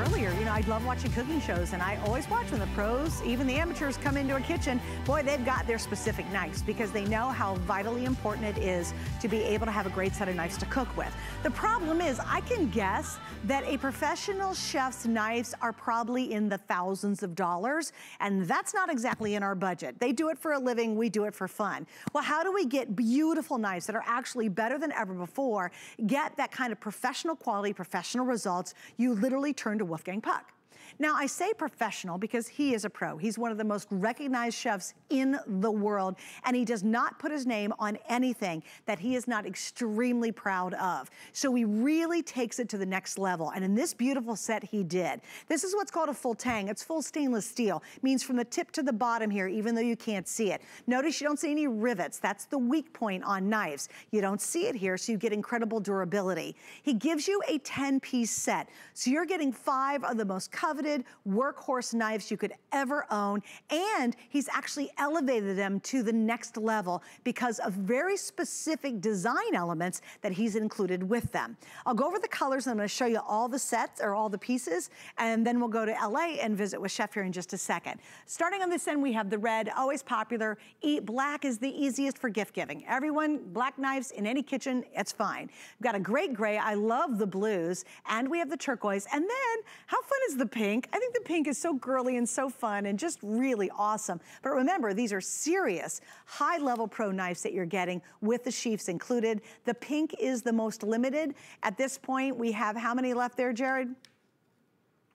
earlier, know, I love watching cooking shows and I always watch when the pros, even the amateurs come into a kitchen, boy, they've got their specific knives because they know how vitally important it is to be able to have a great set of knives to cook with. The problem is I can guess that a professional chef's knives are probably in the thousands of dollars and that's not exactly in our budget. They do it for a living, we do it for fun. Well, how do we get beautiful knives that are actually better than ever before, get that kind of professional quality, professional results, you literally turn to Wolfgang Puck. Now, I say professional because he is a pro. He's one of the most recognized chefs in the world, and he does not put his name on anything that he is not extremely proud of. So he really takes it to the next level, and in this beautiful set, he did. This is what's called a full tang. It's full stainless steel. Means from the tip to the bottom here, even though you can't see it. Notice you don't see any rivets. That's the weak point on knives. You don't see it here, so you get incredible durability. He gives you a 10-piece set, so you're getting five of the most coveted workhorse knives you could ever own. And he's actually elevated them to the next level because of very specific design elements that he's included with them. I'll go over the colors and I'm gonna show you all the sets or all the pieces and then we'll go to LA and visit with Chef here in just a second. Starting on this end, we have the red, always popular. E black is the easiest for gift giving. Everyone, black knives in any kitchen, it's fine. We've got a great gray, I love the blues, and we have the turquoise. And then, how fun is the pink? Pink. I think the pink is so girly and so fun and just really awesome. But remember, these are serious, high-level pro knives that you're getting with the sheaths included. The pink is the most limited. At this point, we have how many left there, Jared?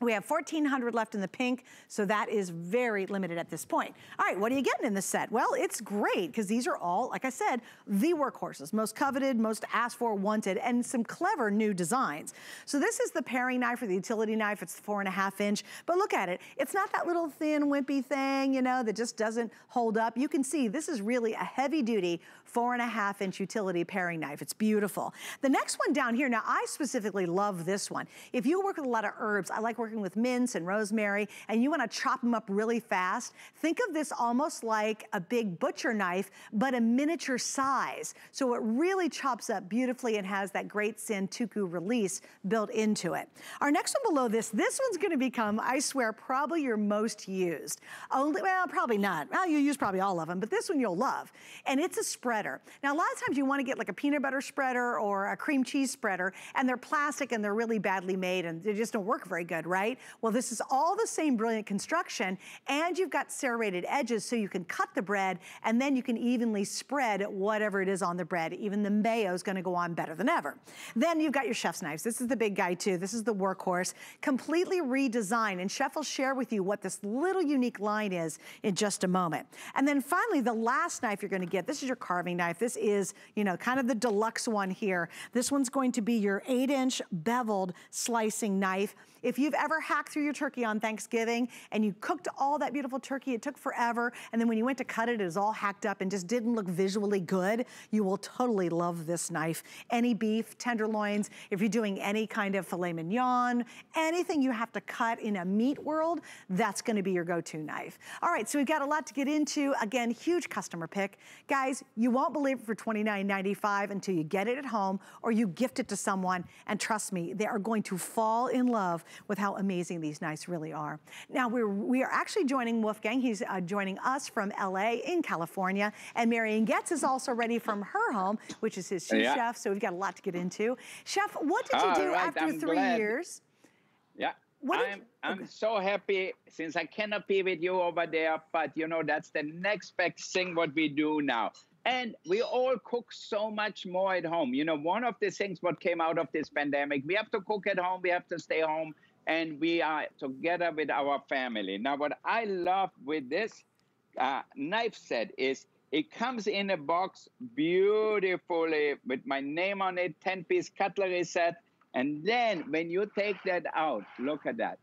We have 1,400 left in the pink, so that is very limited at this point. All right, what are you getting in this set? Well, it's great, because these are all, like I said, the workhorses, most coveted, most asked for, wanted, and some clever new designs. So this is the paring knife or the utility knife. It's four and a half inch, but look at it. It's not that little thin, wimpy thing, you know, that just doesn't hold up. You can see this is really a heavy duty four and a half inch utility paring knife. It's beautiful. The next one down here, now I specifically love this one. If you work with a lot of herbs, I like working working with mince and rosemary and you wanna chop them up really fast, think of this almost like a big butcher knife, but a miniature size. So it really chops up beautifully and has that great Santoku release built into it. Our next one below this, this one's gonna become, I swear, probably your most used. Only, well, probably not. Well, you use probably all of them, but this one you'll love. And it's a spreader. Now, a lot of times you wanna get like a peanut butter spreader or a cream cheese spreader, and they're plastic and they're really badly made and they just don't work very good, right? Right? Well, this is all the same brilliant construction and you've got serrated edges so you can cut the bread and then you can evenly spread whatever it is on the bread. Even the mayo is gonna go on better than ever. Then you've got your chef's knives. This is the big guy too. This is the workhorse. Completely redesigned and Chef will share with you what this little unique line is in just a moment. And then finally, the last knife you're gonna get, this is your carving knife. This is, you know, kind of the deluxe one here. This one's going to be your eight inch beveled slicing knife. If you've ever hacked through your turkey on Thanksgiving and you cooked all that beautiful turkey, it took forever, and then when you went to cut it, it was all hacked up and just didn't look visually good, you will totally love this knife. Any beef, tenderloins, if you're doing any kind of filet mignon, anything you have to cut in a meat world, that's gonna be your go-to knife. All right, so we've got a lot to get into. Again, huge customer pick. Guys, you won't believe it for $29.95 until you get it at home or you gift it to someone, and trust me, they are going to fall in love with how amazing these knives really are. Now, we're, we are actually joining Wolfgang. He's uh, joining us from LA in California. And Marian Getz is also ready from her home, which is his chief yeah. chef. So we've got a lot to get into. Chef, what did you do right, after I'm three glad. years? Yeah. I'm, I'm okay. so happy since I cannot be with you over there, but you know, that's the next best thing what we do now. And we all cook so much more at home. You know, one of the things what came out of this pandemic, we have to cook at home, we have to stay home, and we are together with our family. Now, what I love with this uh, knife set is it comes in a box beautifully with my name on it, 10 piece cutlery set. And then when you take that out, look at that.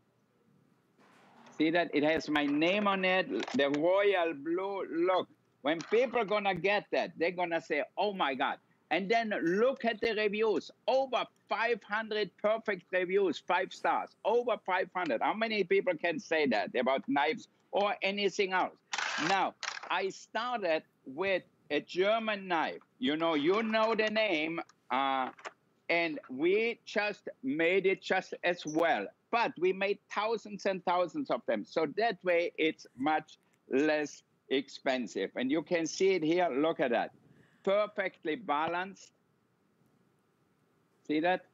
See that? It has my name on it, the royal blue. Look, when people gonna get that, they're gonna say, oh my God, and then look at the reviews. Over 500 perfect reviews, five stars. Over 500. How many people can say that about knives or anything else? Now, I started with a German knife. You know, you know the name. Uh, and we just made it just as well. but we made thousands and thousands of them. So that way it's much less expensive. And you can see it here, look at that. Perfectly balanced. See that?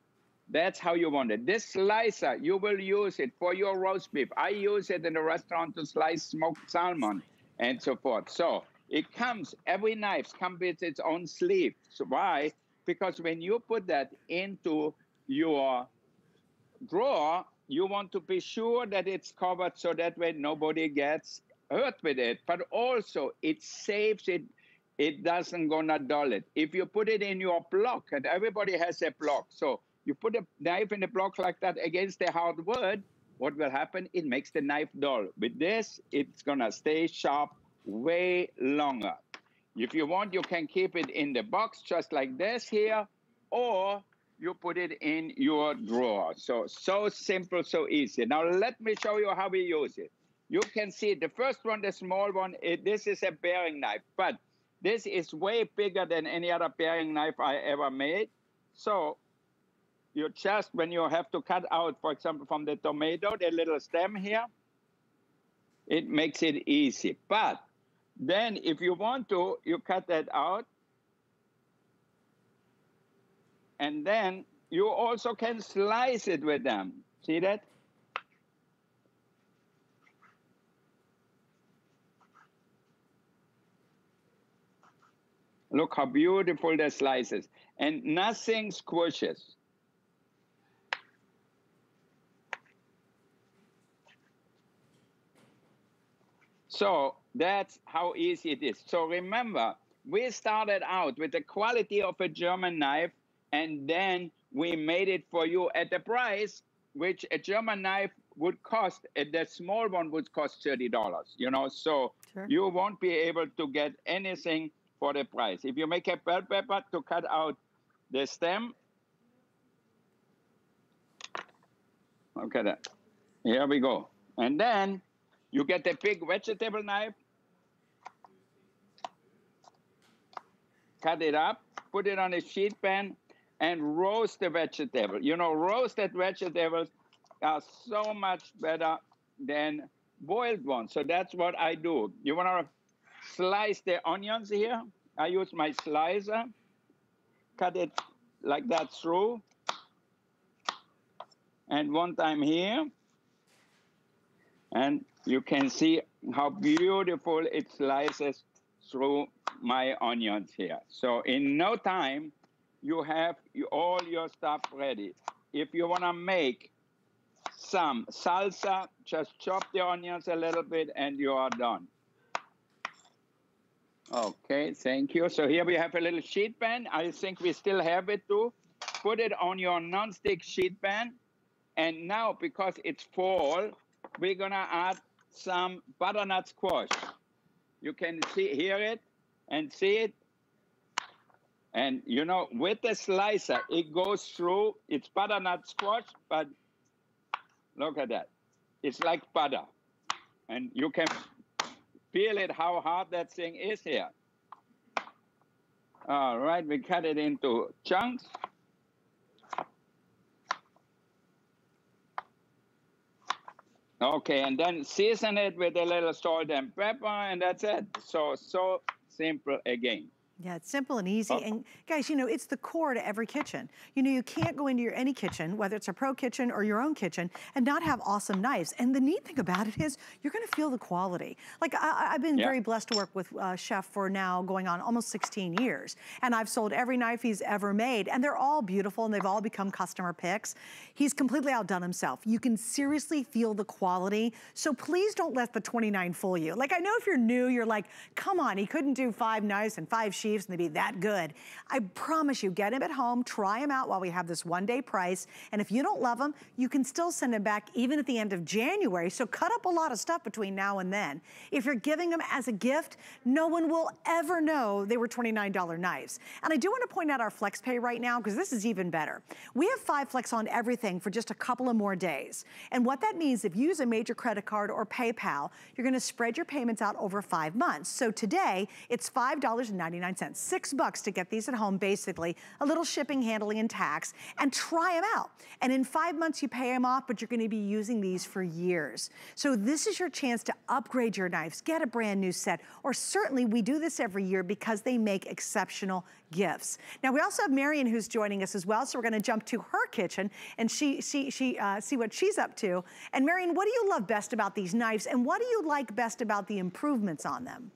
That's how you want it. This slicer, you will use it for your roast beef. I use it in the restaurant to slice smoked salmon and so forth. So it comes, every knife comes with its own sleeve. So why? Because when you put that into your drawer, you want to be sure that it's covered so that way nobody gets hurt with it. But also it saves it, it doesn't gonna dull it. If you put it in your block, and everybody has a block, so you put a knife in a block like that against the hard wood, what will happen? It makes the knife dull. With this, it's gonna stay sharp way longer. If you want, you can keep it in the box just like this here, or you put it in your drawer. So, so simple, so easy. Now let me show you how we use it. You can see the first one, the small one, it, this is a bearing knife, but this is way bigger than any other bearing knife I ever made. So you just, when you have to cut out, for example, from the tomato, the little stem here, it makes it easy. But then if you want to, you cut that out. And then you also can slice it with them. See that? Look how beautiful the slices. And nothing squishes. So that's how easy it is. So remember, we started out with the quality of a German knife, and then we made it for you at the price which a German knife would cost. The small one would cost thirty dollars. You know, so sure. you won't be able to get anything for the price. If you make a bell pepper to cut out the stem, okay, that. Here we go, and then you get a big vegetable knife cut it up, put it on a sheet pan, and roast the vegetable. You know, roasted vegetables are so much better than boiled ones. So that's what I do. You want to slice the onions here? I use my slicer, cut it like that through. And one time here. And you can see how beautiful it slices through my onions here. So in no time, you have all your stuff ready. If you want to make some salsa, just chop the onions a little bit and you are done. Okay, thank you. So here we have a little sheet pan. I think we still have it too. Put it on your non-stick sheet pan. And now, because it's fall, we're gonna add some butternut squash. You can see, hear it and see it. And you know, with the slicer, it goes through, it's butternut squash, but look at that. It's like butter. And you can feel it how hard that thing is here. All right, we cut it into chunks. Okay, and then season it with a little salt and pepper, and that's it. So, so simple again. Yeah, it's simple and easy. Oh. And guys, you know, it's the core to every kitchen. You know, you can't go into your any kitchen, whether it's a pro kitchen or your own kitchen, and not have awesome knives. And the neat thing about it is you're gonna feel the quality. Like I, have been yeah. very blessed to work with uh, Chef for now going on almost 16 years. And I've sold every knife he's ever made. And they're all beautiful and they've all become customer picks. He's completely outdone himself. You can seriously feel the quality. So please don't let the 29 fool you. Like I know if you're new, you're like, come on, he couldn't do five knives and five sheets and they'd be that good. I promise you, get them at home, try them out while we have this one day price. And if you don't love them, you can still send them back even at the end of January. So cut up a lot of stuff between now and then. If you're giving them as a gift, no one will ever know they were $29 knives. And I do want to point out our flex pay right now because this is even better. We have five flex on everything for just a couple of more days. And what that means, if you use a major credit card or PayPal, you're going to spread your payments out over five months. So today, it's $5.99 Six bucks to get these at home, basically. A little shipping, handling, and tax. And try them out. And in five months, you pay them off, but you're gonna be using these for years. So this is your chance to upgrade your knives, get a brand new set, or certainly we do this every year because they make exceptional gifts. Now we also have Marian who's joining us as well, so we're gonna jump to her kitchen and she, she, she, uh, see what she's up to. And Marian, what do you love best about these knives and what do you like best about the improvements on them?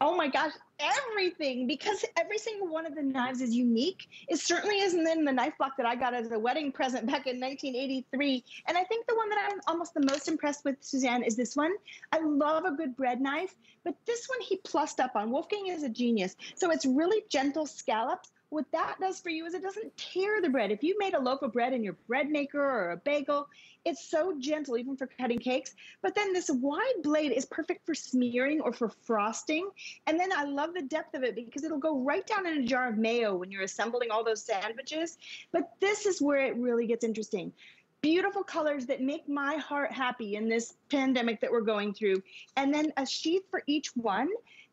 Oh my gosh, everything because every single one of the knives is unique. It certainly isn't in the knife block that I got as a wedding present back in 1983. And I think the one that I'm almost the most impressed with, Suzanne, is this one. I love a good bread knife, but this one he plussed up on. Wolfgang is a genius. So it's really gentle scallops what that does for you is it doesn't tear the bread. If you made a loaf of bread in your bread maker or a bagel, it's so gentle, even for cutting cakes. But then this wide blade is perfect for smearing or for frosting. And then I love the depth of it because it'll go right down in a jar of mayo when you're assembling all those sandwiches. But this is where it really gets interesting beautiful colors that make my heart happy in this pandemic that we're going through. And then a sheath for each one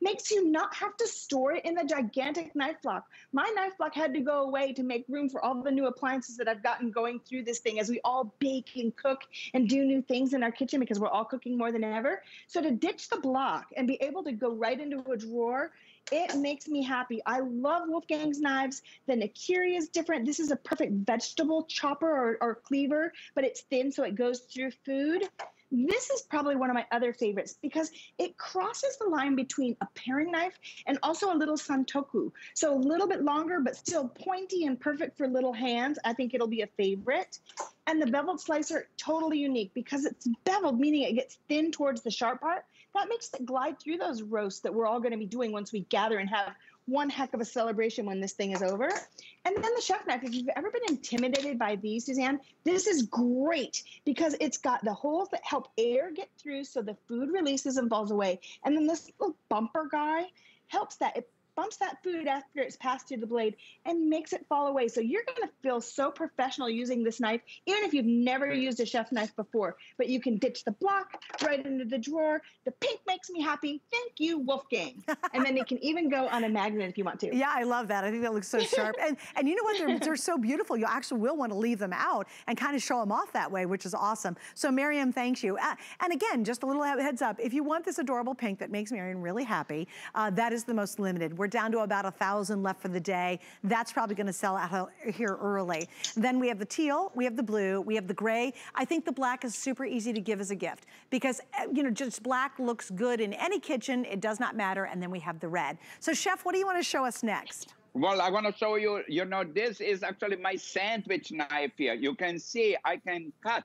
makes you not have to store it in the gigantic knife block. My knife block had to go away to make room for all the new appliances that I've gotten going through this thing as we all bake and cook and do new things in our kitchen because we're all cooking more than ever. So to ditch the block and be able to go right into a drawer it makes me happy. I love Wolfgang's knives. The Nakiri is different. This is a perfect vegetable chopper or, or, cleaver, but it's thin so it goes through food. This is probably one of my other favorites because it crosses the line between a paring knife and also a little santoku. So a little bit longer, but still pointy and perfect for little hands. I think it'll be a favorite. And the beveled slicer, totally unique because it's beveled, meaning it gets thin towards the sharp part. That makes it glide through those roasts that we're all going to be doing once we gather and have one heck of a celebration when this thing is over. And then the chef knife, if you've ever been intimidated by these, Suzanne, this is great because it's got the holes that help air get through so the food releases and falls away. And then this little bumper guy helps that. It bumps that food after it's passed through the blade and makes it fall away. So you're going to feel so professional using this knife, even if you've never used a chef knife before. But you can ditch the block right into the drawer. The pink makes me happy. Thank you, Wolfgang. and then it can even go on a magnet if you want to. Yeah, I love that. I think that looks so sharp. and and you know what? They're, they're so beautiful. You actually will want to leave them out and kind of show them off that way, which is awesome. So Miriam, thanks you. Uh, and again, just a little heads up, if you want this adorable pink that makes Miriam really happy, uh, that is the most limited. We're we're down to about a 1,000 left for the day. That's probably gonna sell out here early. Then we have the teal, we have the blue, we have the gray. I think the black is super easy to give as a gift because, eh, you know, just black looks good in any kitchen. It does not matter. And then we have the red. So chef, what do you wanna show us next? Well, I want to show you, you know, this is actually my sandwich knife here. You can see I can cut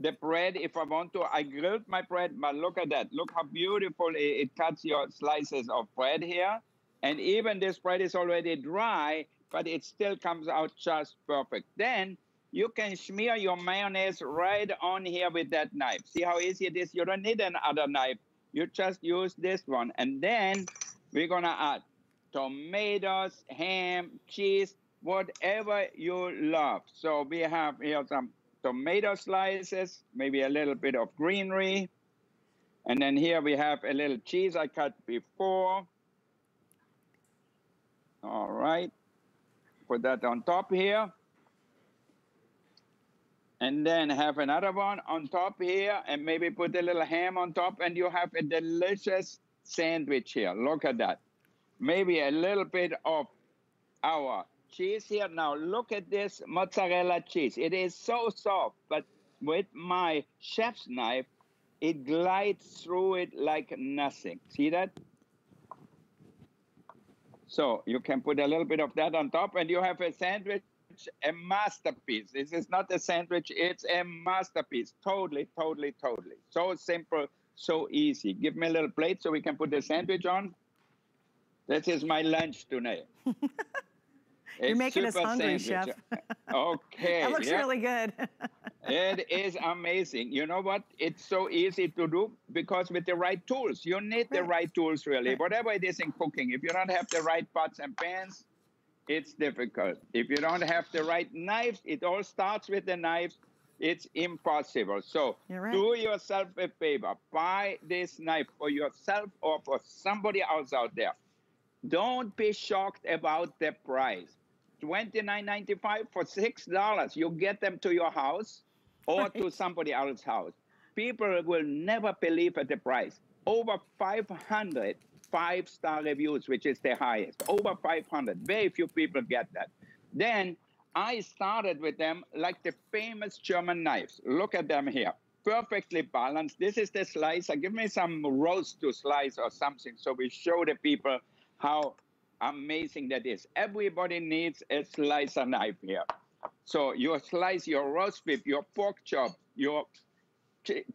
the bread if I want to. I grilled my bread, but look at that. Look how beautiful it, it cuts your slices of bread here. And even this bread is already dry, but it still comes out just perfect. Then you can smear your mayonnaise right on here with that knife. See how easy it is? You don't need another knife. You just use this one. And then we're gonna add tomatoes, ham, cheese, whatever you love. So we have here some tomato slices, maybe a little bit of greenery. And then here we have a little cheese I cut before. All right. Put that on top here. And then have another one on top here and maybe put a little ham on top and you have a delicious sandwich here. Look at that. Maybe a little bit of our cheese here. Now look at this mozzarella cheese. It is so soft, but with my chef's knife, it glides through it like nothing. See that? So you can put a little bit of that on top and you have a sandwich, a masterpiece. This is not a sandwich, it's a masterpiece. Totally, totally, totally. So simple, so easy. Give me a little plate so we can put the sandwich on. This is my lunch tonight. You're making us hungry, sandwich. chef. okay. that looks really good. it is amazing. You know what? It's so easy to do because with the right tools, you need the right tools really. Whatever it is in cooking, if you don't have the right pots and pans, it's difficult. If you don't have the right knives, it all starts with the knives. It's impossible. So right. do yourself a favor. Buy this knife for yourself or for somebody else out there. Don't be shocked about the price. $29.95 for $6. You get them to your house or to somebody else's house. People will never believe at the price. Over 500 five star reviews, which is the highest. Over 500. Very few people get that. Then I started with them like the famous German knives. Look at them here. Perfectly balanced. This is the slicer. Give me some roast to slice or something so we show the people how amazing that is. Everybody needs a slicer knife here. So you slice your roast beef, your pork chop, your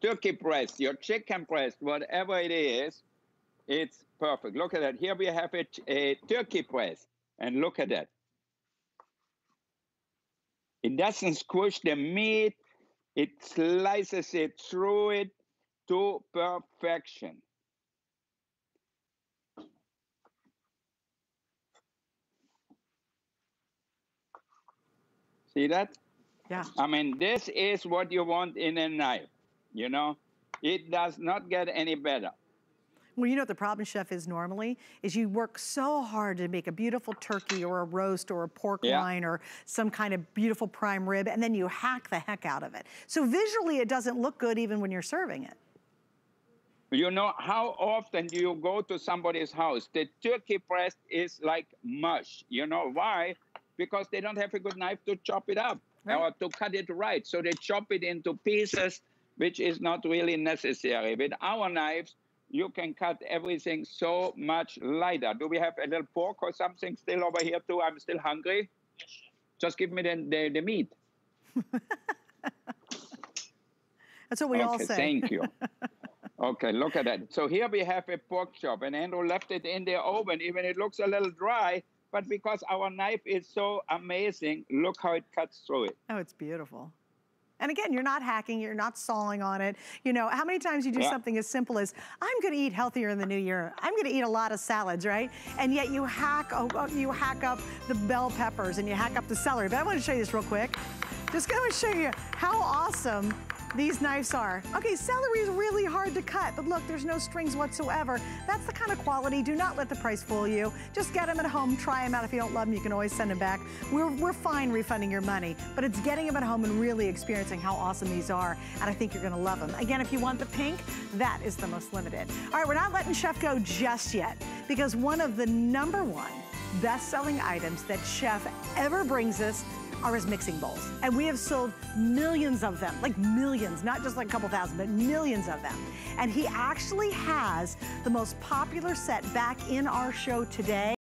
turkey breast, your chicken breast, whatever it is, it's perfect. Look at that. Here we have a, a turkey breast, and look at that. It doesn't squish the meat. It slices it through it to perfection. See that? Yeah. I mean, this is what you want in a knife, you know? It does not get any better. Well, you know what the problem, chef, is normally? Is you work so hard to make a beautiful turkey or a roast or a pork yeah. loin or some kind of beautiful prime rib, and then you hack the heck out of it. So visually, it doesn't look good even when you're serving it. You know, how often do you go to somebody's house? The turkey breast is like mush. You know why? Because they don't have a good knife to chop it up right. or to cut it right. So they chop it into pieces, which is not really necessary. With our knives, you can cut everything so much lighter. Do we have a little pork or something still over here too? I'm still hungry. Yes. Just give me the, the, the meat. That's what we okay, all say. Thank you. okay, look at that. So here we have a pork chop, and Andrew left it in the oven, even it looks a little dry, but because our knife is so amazing, look how it cuts through it. Oh, it's beautiful. And again, you're not hacking, you're not sawing on it. You know, how many times you do yeah. something as simple as, I'm gonna eat healthier in the new year. I'm gonna eat a lot of salads, right? And yet you hack, oh, oh you hack up the bell peppers and you hack up the celery. But I wanna show you this real quick. Just gonna show you how awesome these knives are. Okay, celery is really hard to cut, but look, there's no strings whatsoever. That's the kind of quality. Do not let the price fool you. Just get them at home, try them out. If you don't love them, you can always send them back. We're, we're fine refunding your money, but it's getting them at home and really experiencing how awesome these are, and I think you're gonna love them. Again, if you want the pink, that is the most limited. All right, we're not letting Chef go just yet, because one of the number one best-selling items that Chef ever brings us are his mixing bowls. And we have sold millions of them, like millions, not just like a couple thousand, but millions of them. And he actually has the most popular set back in our show today.